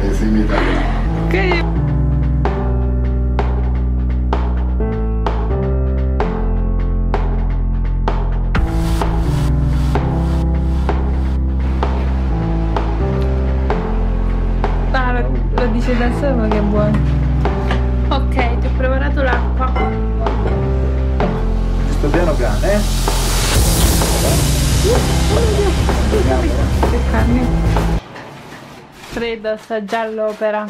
Esimi italiano. Che Ah, lo, lo dice da solo che è buono. Ok, ti ho preparato l'acqua. Piano piano, eh? Che carne. Freddo, sta già all'opera.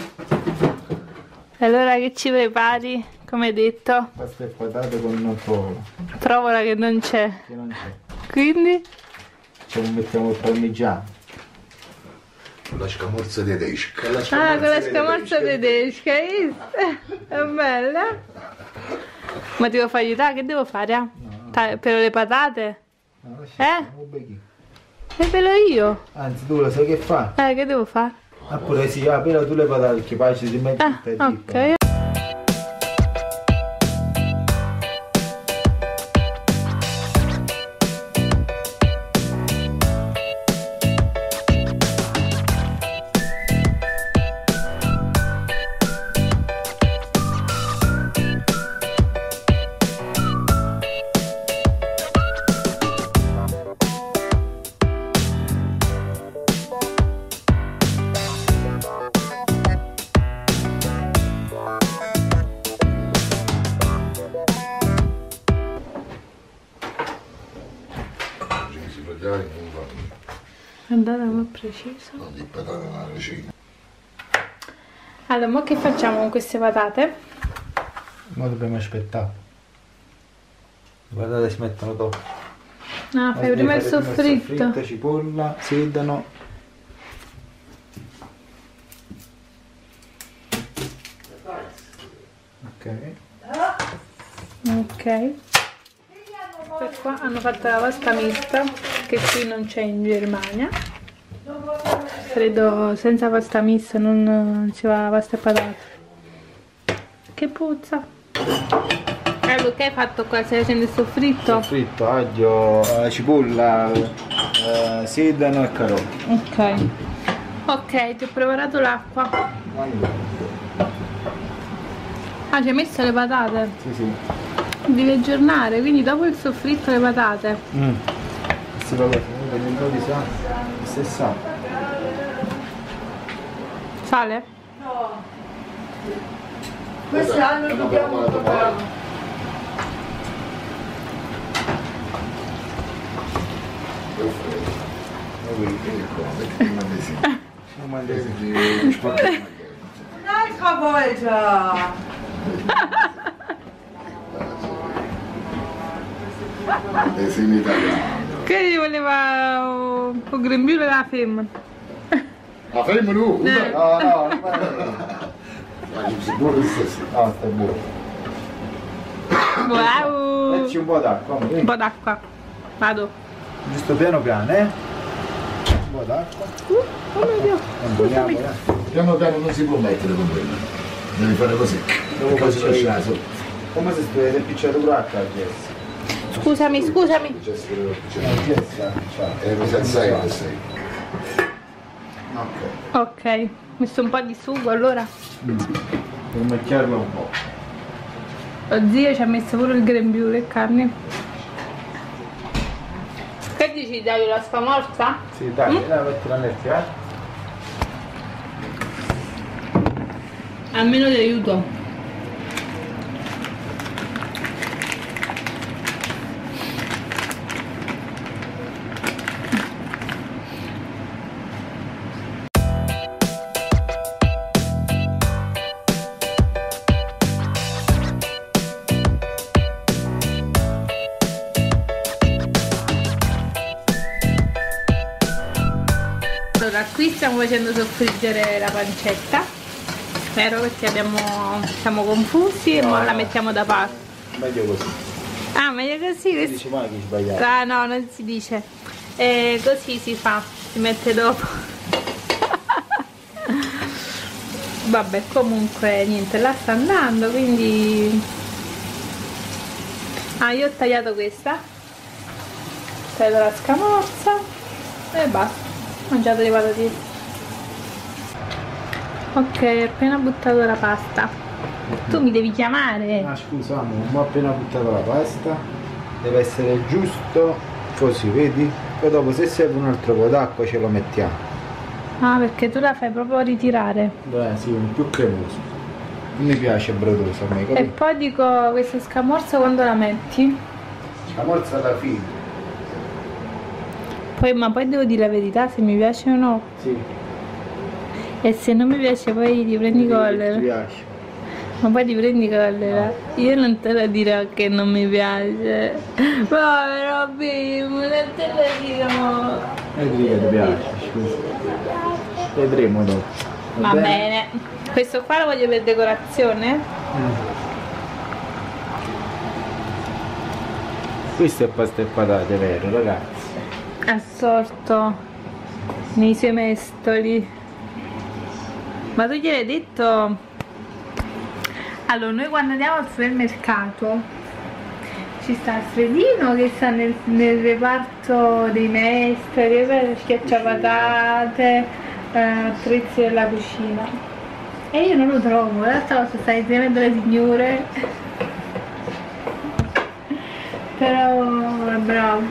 E allora che ci prepari? Come detto, Pasta e patate con una provola, provola che non c'è. che non c'è. Quindi? Ci mettiamo il parmigiano. Con la scamorza tedesca. Ah, con la scamorza tedesca? È bella. Ma ti devo fare aiutare? Che devo fare? ah? Ta- per le patate? No, Eh? E ve lo io. Anzi, tu lo sai che fa? Eh, che devo fare? Ah, pure sì, ah, però tu le patate che poi ci si mette Ah, ok. Andate più preciso. non di patate alla ricina. Allora, mo che facciamo con queste patate? Ma dobbiamo aspettare. Le patate si mettono dopo. Ah, fai prima il soffritto. soffritto, cipolla, sedano. Ok. Ok. Per qua hanno fatto la pasta mista, che qui non c'è in Germania. Credo senza pasta mista non, non si va la pasta e patate. Che puzza. Allora, che hai fatto qua? Stai facendo il soffritto? Soffritto, aglio, eh, cipolla, eh, sedano e carote. Ok. Ok, ti ho preparato l'acqua. Ah, ci hai messo le patate? Sì, sì. Devi aggiornare, quindi dopo il soffritto le patate. Mm. Queste patate, un po' di sale. Questo è sale. Sale? Quest'anno dobbiamo trovare. Un'altra volta! Esimi italiano. Che gli voleva un, un grembiule della femmina? La fermo tu? Eh. No, no, non va Ma ci si può stesso. No, sta buono. Wow! Metti un po' d'acqua, amore. Un po' d'acqua. Vado. Giusto piano piano, eh? Un po' d'acqua. Uh, oh mio Dio. Imponiamo, Scusami. eh. Piano piano non si può mettere con quello. Devi fare così. Dopo Perché si faccio lascia io. la sotto. Come se stesse picciatura a Jess. Scusami, scusami. C'è scritto No, c'è. Jess, ciao. Eh, mi sa 6 o 6. Ok. Ok, ho messo un po' di sugo allora. Per macchiarlo un po'. Lo zio ci ha messo pure il grembiule e carne. Che dici, dai la scamorza? Sì, dai, Mm? dai, mettila nel piatto. Almeno ti aiuto. Stiamo facendo soffriggere la pancetta. Spero perché abbiamo, siamo confusi e No, ora la no. mettiamo da parte. Meglio così. Ah, meglio così. Non dici mai che sbagliato. Ah no, non si dice. Eh, così si fa, si mette dopo. Vabbè, comunque niente, là sta andando, quindi Ah, io ho tagliato questa. Ho tagliato la scamorza e basta. Ho mangiato le patatine. Ok, ho appena buttato la pasta. Tu mi devi chiamare. Ah scusa, ho appena buttato la pasta. Deve essere giusto così, vedi? Poi dopo se serve un altro po' d'acqua ce lo mettiamo. Ah, perché tu la fai proprio ritirare. Beh sì, un più cremoso. Non mi piace brodoso a me, E capito? poi dico, questa scamorza quando la metti? La morsa da fine. Poi, ma poi devo dire la verità, se mi piace o no. Sì. E se non mi piace poi ti prendi collera. piace. Ma poi ti prendi collera. Io non te la dirò che non mi piace. Povero Bim, non te la dirò. E che ti piace, scusa. Vedremo dopo. Va bene. Questo qua lo voglio per decorazione? Questo è pasta e patate, vero ragazzi? Assorto nei suoi mestoli. Ma tu gliel'hai detto? Allora, noi quando andiamo al supermercato ci sta Alfredino che sta nel, nel reparto dei per schiacciapatate, eh, attrezzi della cucina. E io non lo trovo, in realtà lo sta insieme alle signore. Però è bravo,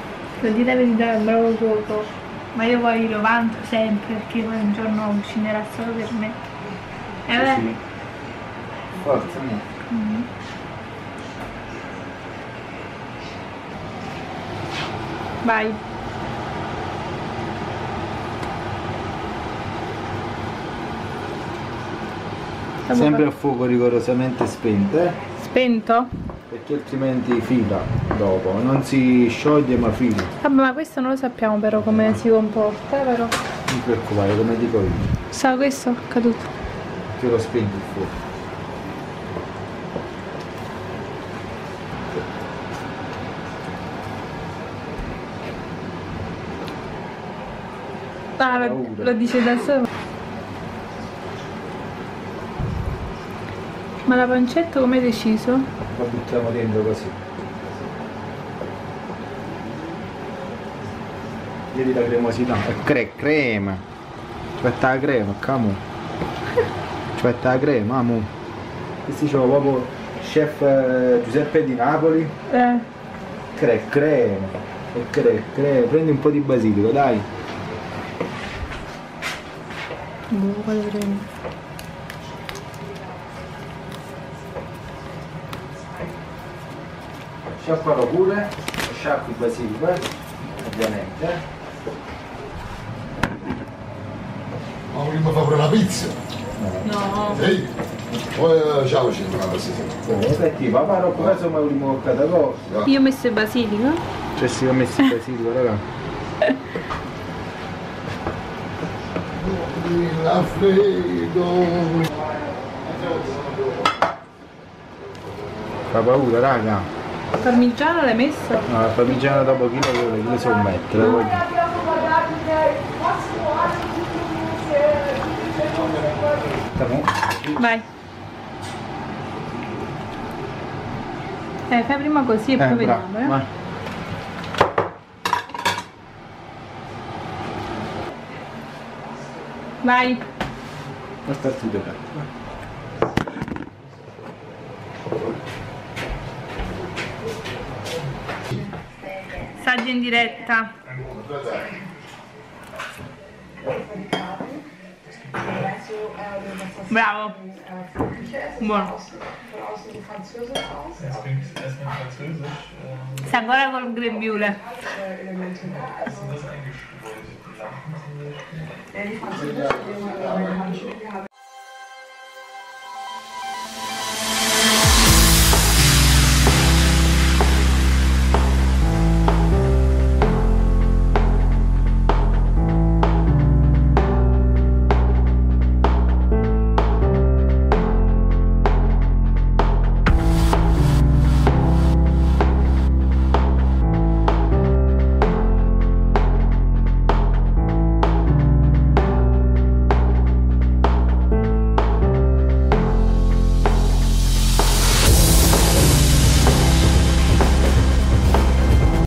devo dire la verità, è bravo cuoco. Ma io poi lo vanto sempre perché poi un giorno cucinerà solo per me. E beh, Sì. Forza, no? vai. Stiamo Sempre a fuoco rigorosamente spento, eh? Spento? Perché altrimenti fila dopo, non si scioglie ma fila. Vabbè, ma questo non lo sappiamo però come si comporta, eh, però. Non preoccupare, come dico io. Sa questo? Caduto. Che lo spenti il fuoco. Ah, lo, dice da solo. Ma la pancetta come hai deciso? La buttiamo dentro così. Vedi la cremosità. Cre- crema. Aspetta la crema, camo. Aspetta la crema, amo. Questi sono proprio chef eh, Giuseppe di Napoli. Eh, Cre, crema. E cre, cre. Prendi un po' di basilico, dai. boh, quale prendo? Sciacqualo pure. Sciacqui il basilico, eh. Ovviamente. Ma vogliamo fare pure la pizza? No. Ehi, poi eh, ciao stasera. Oh, senti, papà non preso ma vogliamo toccare cosa. Io ho messo il basilico. Cioè si è messo il basilico, raga. La freddo. Fa paura, raga. Parmigiano l'hai messo? No, la parmigiana dopo chi lo vuole, chi lo so mettere, voglio. Stiamo- Vai. Eh, fai prima così e Eh, poi bravo, vediamo, eh. vai. Vai. Aspetta, ti tocca. Saggio in diretta. Bravo. Bueno. Jetzt klingt es erstmal französisch. Ähm, Sangora con Grimbiule. Was ist das eigentlich? Wolltet Lampen zum Beispiel?